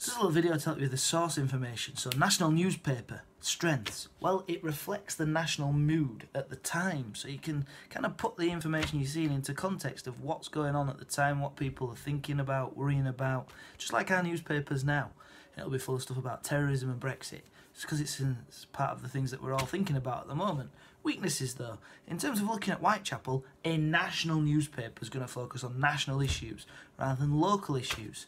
This is a little video telling you the source information. So, national newspaper, strengths. Well, it reflects the national mood at the time. So, you can kind of put the information you're seeing into context of what's going on at the time, what people are thinking about, worrying about, just like our newspapers now. It'll be full of stuff about terrorism and Brexit, just because it's, it's part of the things that we're all thinking about at the moment. Weaknesses, though, in terms of looking at Whitechapel, a national newspaper is going to focus on national issues rather than local issues.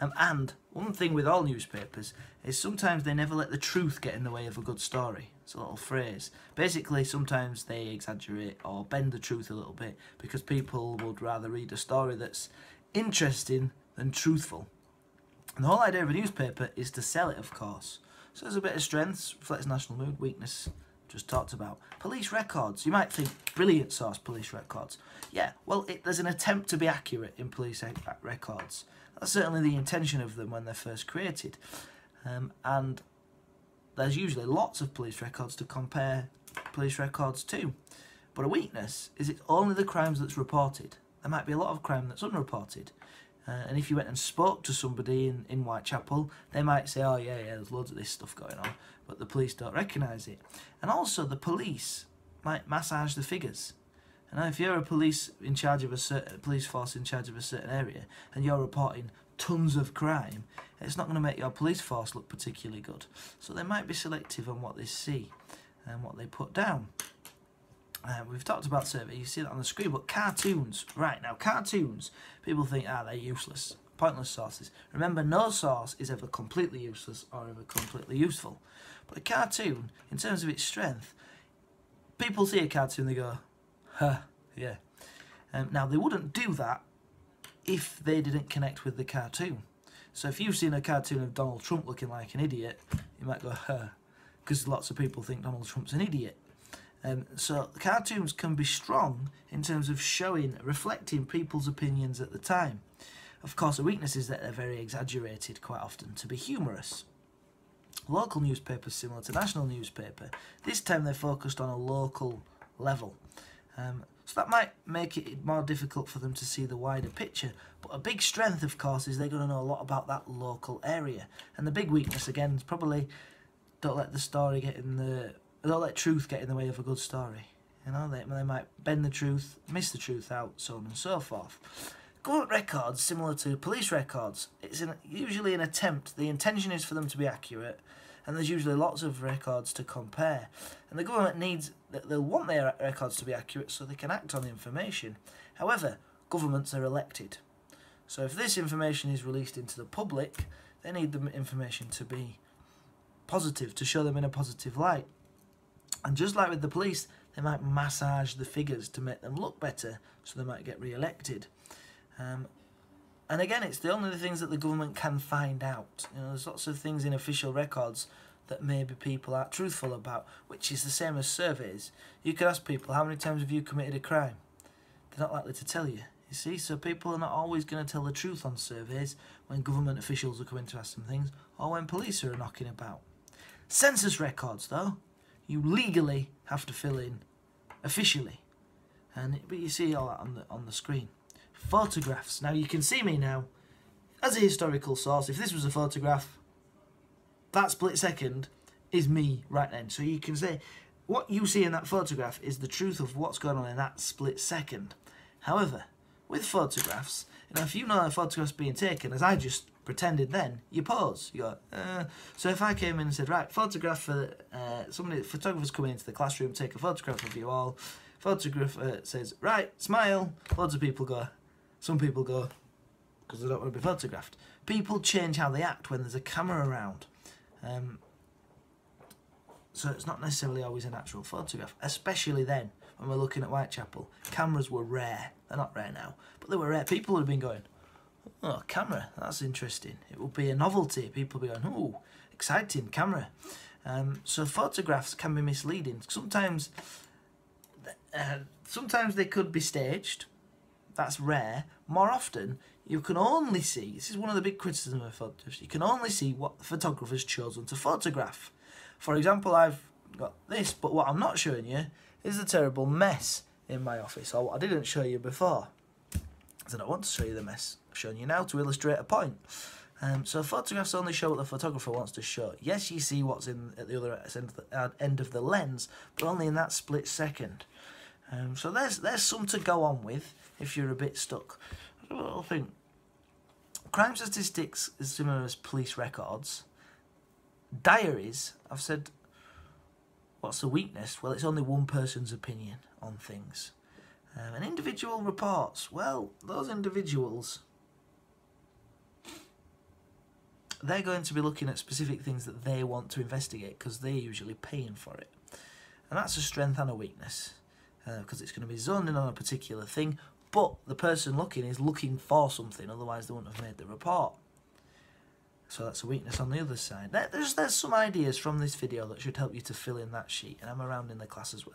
Um, and one thing with all newspapers is sometimes they never let the truth get in the way of a good story. It's a little phrase. Basically, sometimes they exaggerate or bend the truth a little bit because people would rather read a story that's interesting than truthful. And the whole idea of a newspaper is to sell it, of course. So there's a bit of strengths, reflects national mood, weakness, just talked about. Police records. You might think, brilliant source, police records. Yeah, well, it, there's an attempt to be accurate in police records. That's certainly the intention of them when they're first created. Um, and there's usually lots of police records to compare police records to. But a weakness is it's only the crimes that's reported. There might be a lot of crime that's unreported. Uh, and if you went and spoke to somebody in, in Whitechapel, they might say, oh yeah, yeah, there's loads of this stuff going on, but the police don't recognise it. And also the police might massage the figures. And if you're a police in charge of a certain police force in charge of a certain area and you're reporting tons of crime, it's not going to make your police force look particularly good. So they might be selective on what they see and what they put down. Uh, we've talked about survey, you see that on the screen, but cartoons, right now, cartoons, people think, ah, they're useless, pointless sources. Remember, no source is ever completely useless or ever completely useful. But a cartoon, in terms of its strength, people see a cartoon, they go, huh, yeah. Um, now, they wouldn't do that if they didn't connect with the cartoon. So if you've seen a cartoon of Donald Trump looking like an idiot, you might go, huh, because lots of people think Donald Trump's an idiot. Um, so cartoons can be strong in terms of showing, reflecting people's opinions at the time. Of course, the weakness is that they're very exaggerated quite often to be humorous. Local newspapers similar to national newspaper. This time they're focused on a local level. Um, so that might make it more difficult for them to see the wider picture. But a big strength, of course, is they're going to know a lot about that local area. And the big weakness, again, is probably don't let the story get in the don't let truth get in the way of a good story. You know, they, they might bend the truth, miss the truth out, so on and so forth. Government records, similar to police records, it's an, usually an attempt. The intention is for them to be accurate, and there's usually lots of records to compare. And the government needs, they'll want their records to be accurate so they can act on the information. However, governments are elected. So if this information is released into the public, they need the information to be positive, to show them in a positive light. And just like with the police, they might massage the figures to make them look better, so they might get re-elected. Um, and again, it's the only things that the government can find out. You know, there's lots of things in official records that maybe people aren't truthful about, which is the same as surveys. You could ask people, how many times have you committed a crime? They're not likely to tell you. You see, so people are not always going to tell the truth on surveys when government officials are coming to ask them things, or when police are knocking about. Census records, though, you legally have to fill in officially. And but you see all that on the on the screen. Photographs. Now you can see me now as a historical source. If this was a photograph, that split second is me right then. So you can say what you see in that photograph is the truth of what's going on in that split second. However, with photographs, know, if you know a photograph's being taken, as I just pretended then, you pause. You go, uh. So if I came in and said, right, photograph for uh, somebody, photographers coming into the classroom, take a photograph of you all. Photographer says, right, smile. lots of people go. Some people go because they don't want to be photographed. People change how they act when there's a camera around. Um, so it's not necessarily always a natural photograph, especially then when we're looking at Whitechapel. Cameras were rare. They're not rare now, but they were rare. People would have been going, Oh, camera, that's interesting. It will be a novelty. People will be going, oh, exciting, camera. Um, so photographs can be misleading. Sometimes, uh, sometimes they could be staged. That's rare. More often, you can only see, this is one of the big criticisms of photographs, you can only see what the photographer's chosen to photograph. For example, I've got this, but what I'm not showing you is a terrible mess in my office, or what I didn't show you before. I don't want to show you the mess. Shown you now to illustrate a point. Um, so photographs only show what the photographer wants to show. Yes, you see what's in at the other end of the, uh, lens, but only in that split second. Um, so there's there's some to go on with if you're a bit stuck. I think crime statistics is similar as police records. Diaries, I've said, what's the weakness? Well, it's only one person's opinion on things. Um, and individual reports, well, those individuals, they're going to be looking at specific things that they want to investigate because they're usually paying for it. And that's a strength and a weakness because uh, it's going to be zoned in on a particular thing, but the person looking is looking for something, otherwise they wouldn't have made the report. So that's a weakness on the other side. There's, there's some ideas from this video that should help you to fill in that sheet, and I'm around in the class as well.